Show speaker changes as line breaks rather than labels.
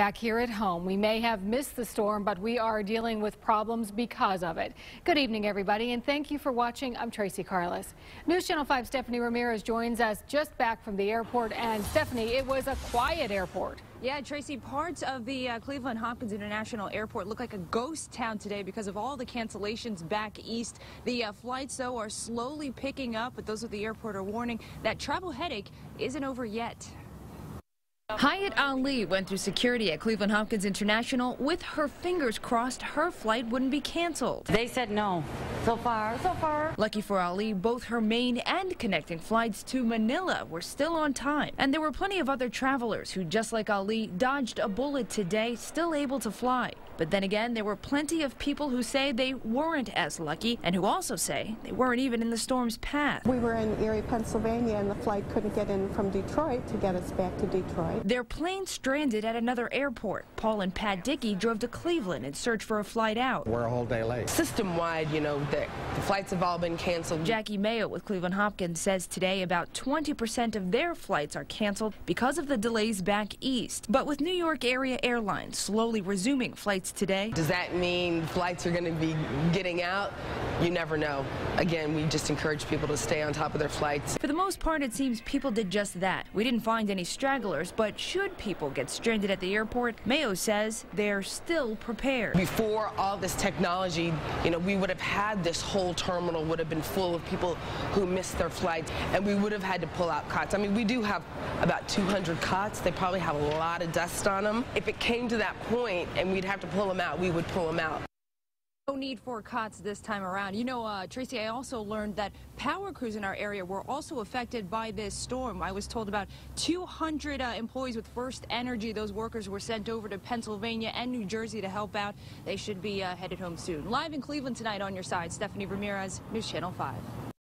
Back here at home, we may have missed the storm, but we are dealing with problems because of it. Good evening, everybody, and thank you for watching. I'm Tracy Carloss. News Channel 5 Stephanie Ramirez joins us just back from the airport. And Stephanie, it was a quiet airport.
Yeah, Tracy, parts of the uh, Cleveland Hopkins International Airport look like a ghost town today because of all the cancellations back east. The uh, flights, though, are slowly picking up, but those at the airport are warning that travel headache isn't over yet. Hayat Ali went through security at Cleveland Hopkins International with her fingers crossed her flight wouldn't be canceled.
They said no. So far, so far.
Lucky for Ali, both her main and connecting flights to Manila were still on time. And there were plenty of other travelers who, just like Ali, dodged a bullet today, still able to fly. But then again, there were plenty of people who say they weren't as lucky and who also say they weren't even in the storm's path.
We were in Erie, Pennsylvania, and the flight couldn't get in from Detroit to get us back to Detroit.
Their plane stranded at another airport. Paul and Pat Dickey drove to Cleveland in search for a flight out.
We're a whole day late.
System-wide, you know, the, the flights have all been canceled.
Jackie Mayo with Cleveland Hopkins says today about 20% of their flights are canceled because of the delays back east. But with New York area airlines slowly resuming flights today.
Does that mean flights are going to be getting out? You never know. Again, we just encourage people to stay on top of their flights.
For the most part, it seems people did just that. We didn't find any stragglers, but should people get stranded at the airport, Mayo says they're still prepared.
Before all this technology, you know, we would have had this whole terminal would have been full of people who missed their flights, and we would have had to pull out cots. I mean, we do have about 200 cots. They probably have a lot of dust on them. If it came to that point and we'd have to pull them out, we would pull them out.
No need for cots this time around. You know, uh, Tracy, I also learned that power crews in our area were also affected by this storm. I was told about 200 uh, employees with First Energy. Those workers were sent over to Pennsylvania and New Jersey to help out. They should be uh, headed home soon. Live in Cleveland tonight on your side, Stephanie Ramirez, News Channel 5.